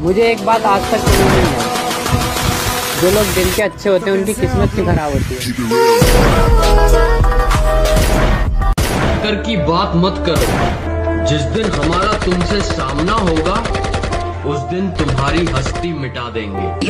मुझे एक बात आज तक समझ नहीं है। जो लोग दिल के अच्छे होते हैं, उनकी किस्मत क्यों खराब होती है। कर की बात मत करो। जिस दिन हमारा तुमसे सामना होगा, उस दिन तुम्हारी हस्ती मिटा देंगे।